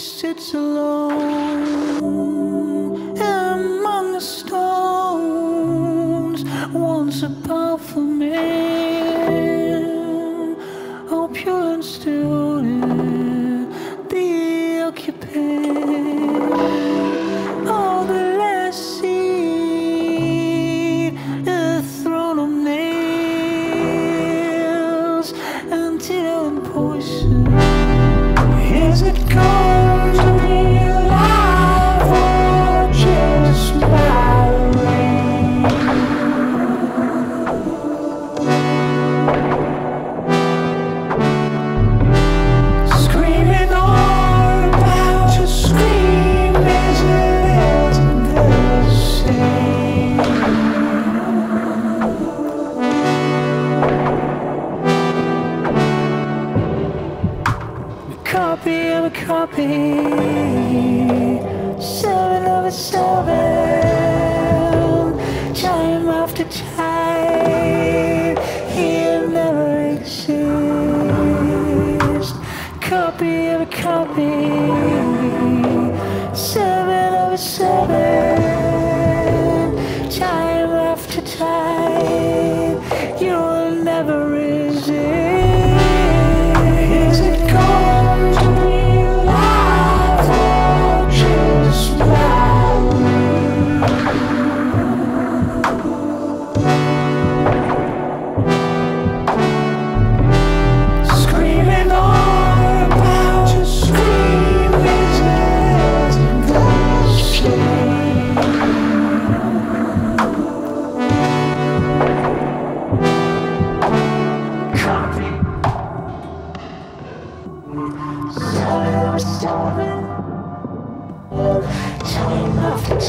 sits alone among the stones. Once a powerful man, all pure and still. copy of a copy. Seven of a seven. Time after time. He'll never exist. Copy of a copy. Seven of a seven. Time after time. children, children of the